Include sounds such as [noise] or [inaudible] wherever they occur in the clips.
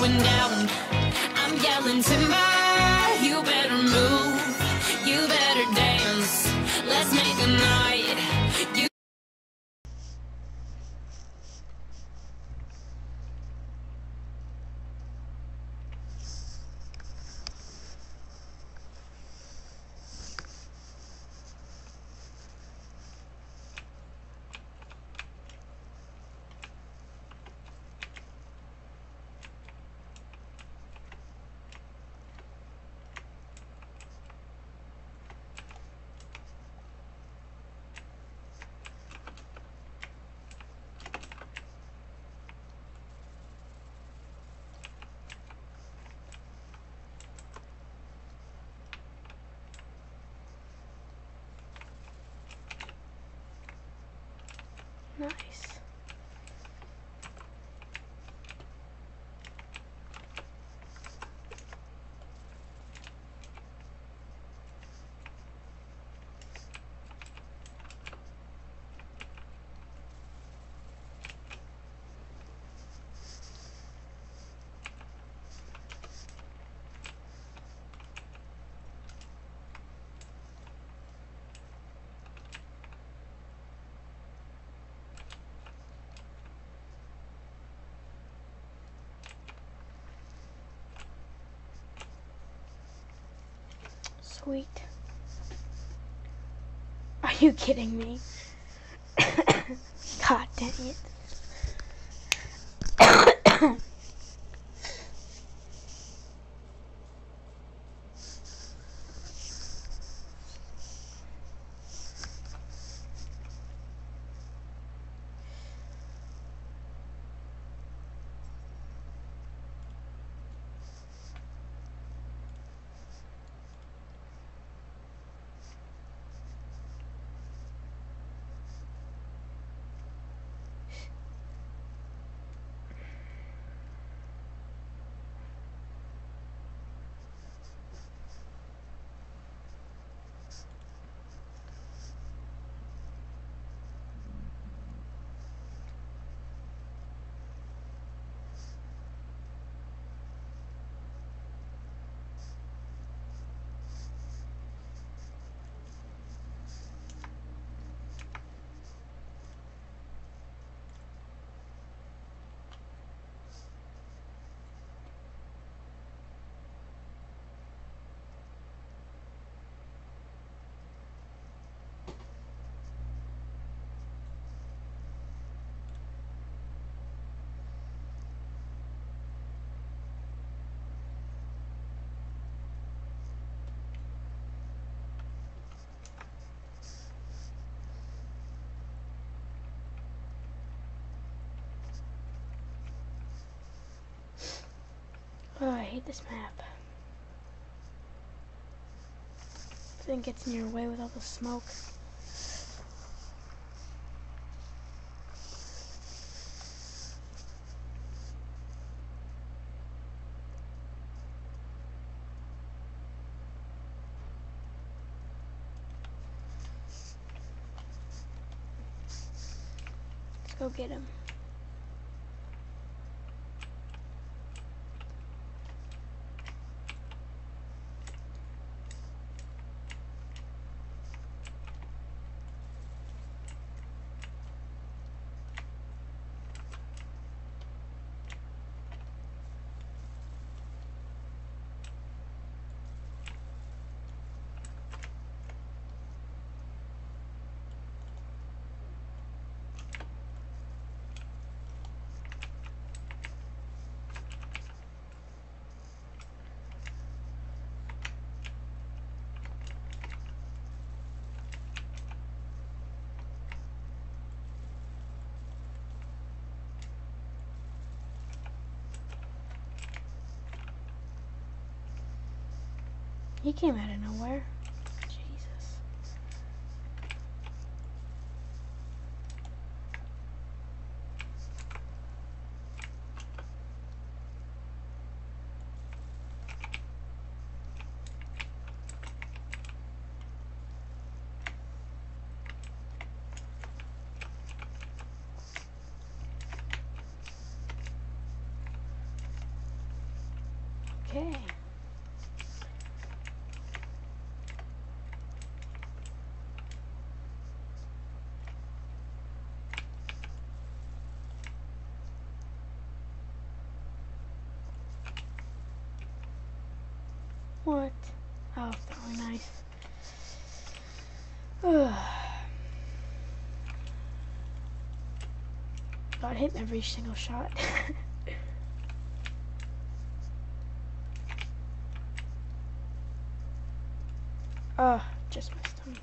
going down. I'm yelling timber, Nice. Sweet. Are you kidding me? God dang it. Oh, I hate this map. Thing gets in your way with all the smoke. Let's go get him. He came out of nowhere. What? Oh, knife. Ugh. God, hit every single shot. [laughs] oh, just missed him.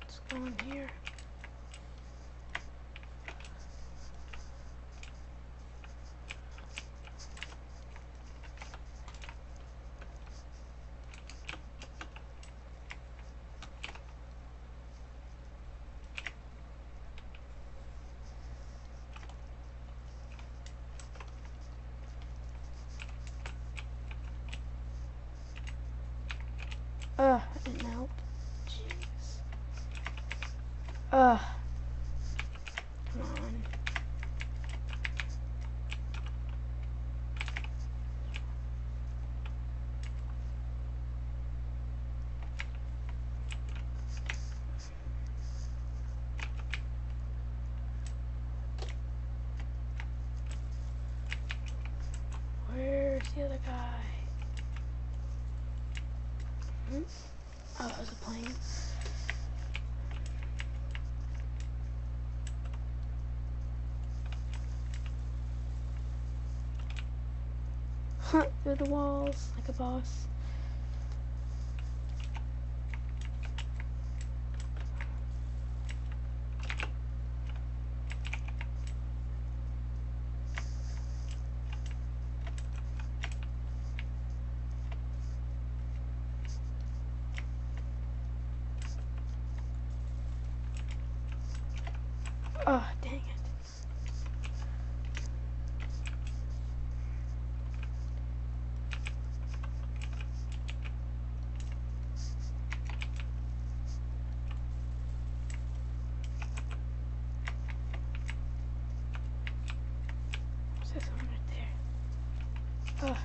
What's going here? Ugh, that didn't help. Jeez. Ugh. Where's the other guy? Hmm? Oh, that was a plane. The walls like a boss. Oh, dang it. There's someone right there. Ugh.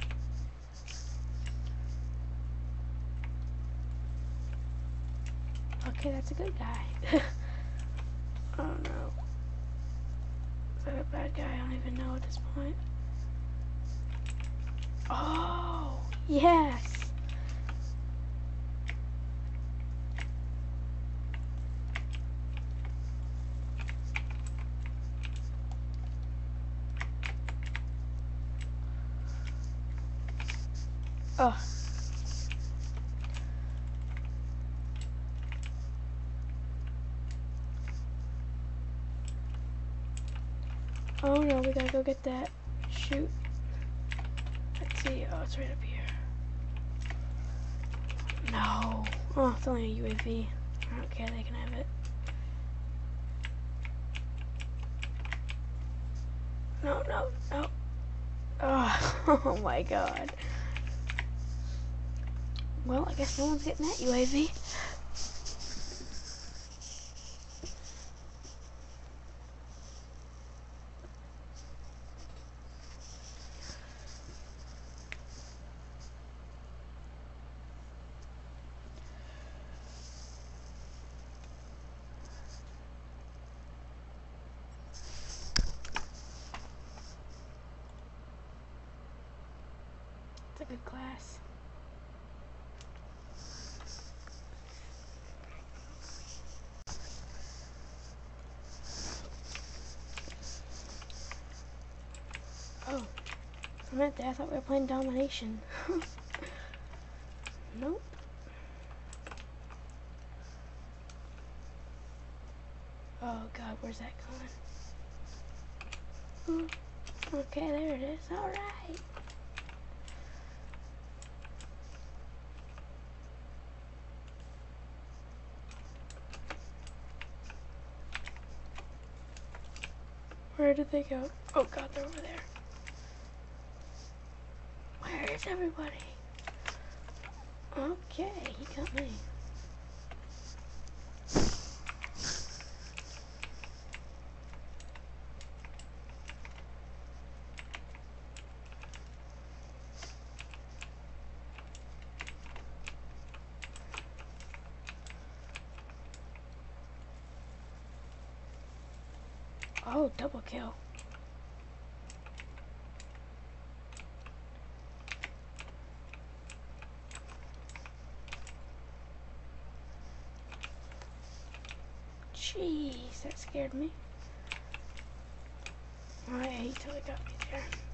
Okay, that's a good guy. [laughs] oh no. Is that a bad guy? I don't even know at this point. Oh, yes. Oh. Oh no, we gotta go get that. Shoot. Let's see. Oh, it's right up here. No. Oh, it's only a UAV. I don't care, they can have it. No, no, no. Oh, [laughs] oh my god. Well, I guess no one's getting that UAV. A good class. Oh, I meant that. I thought we were playing domination. [laughs] nope. Oh God, where's that going? Hmm. Okay, there it is. All Where did they go? Oh God, they're over there. Where is everybody? Okay, he got me. Oh, double kill. Jeez, that scared me. I hate till I got me there.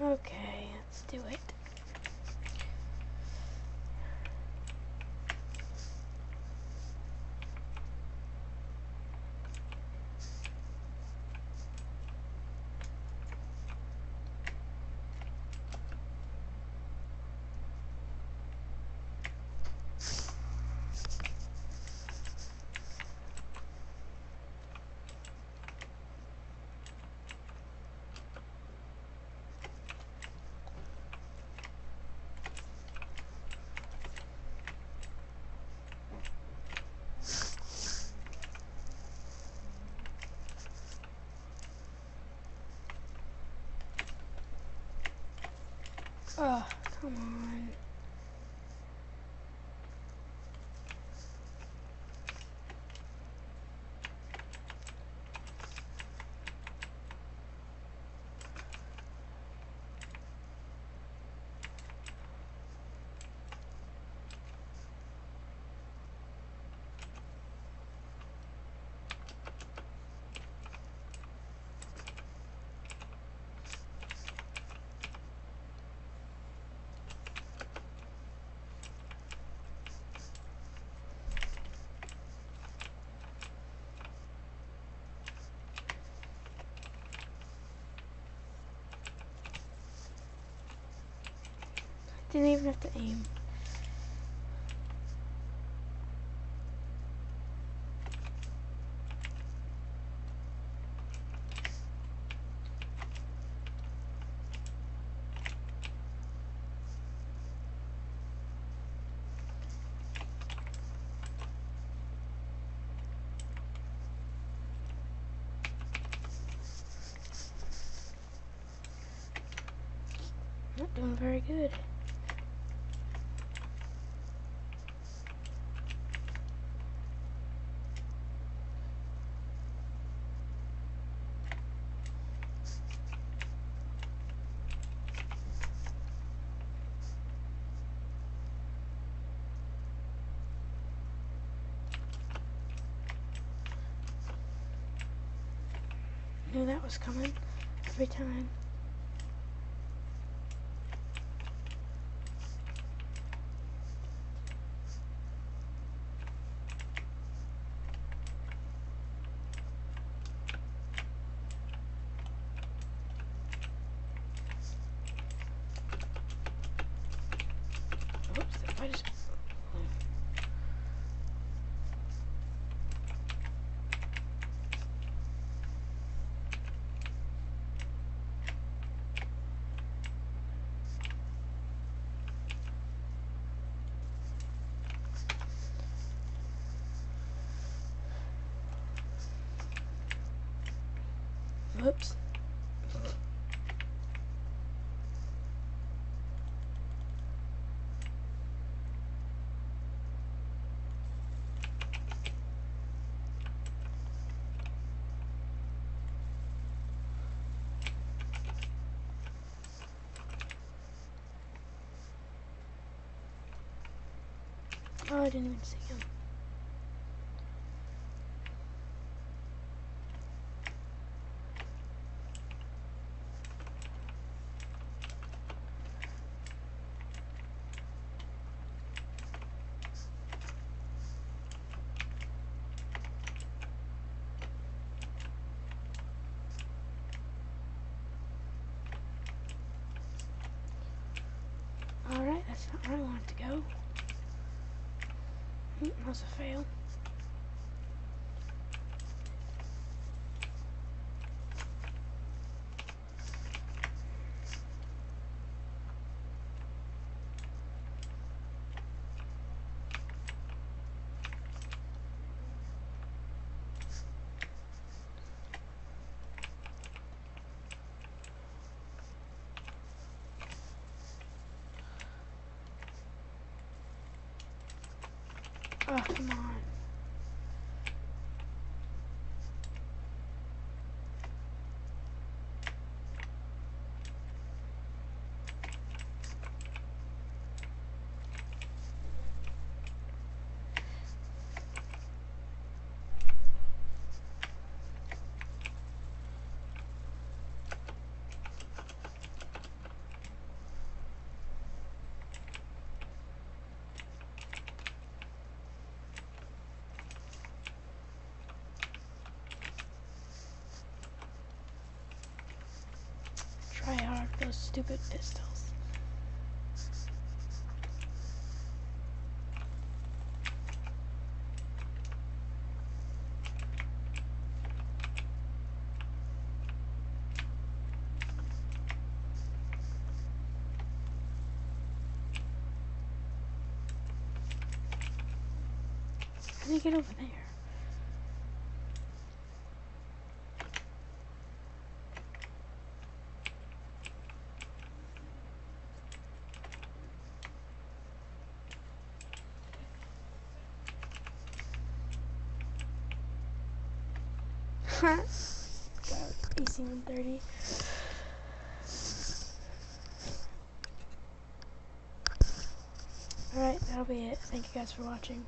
Okay, let's do it. Oh, come on. Didn't even have to aim. Not doing very good. Knew that was coming every time. Oops, if I just Whoops. Oh, I didn't even see him. That's not where I want it to go. Hmm, That was a fail. Oh, come on. Stupid pistols. How do you get over there? God, AC 130. Alright, that'll be it. Thank you guys for watching.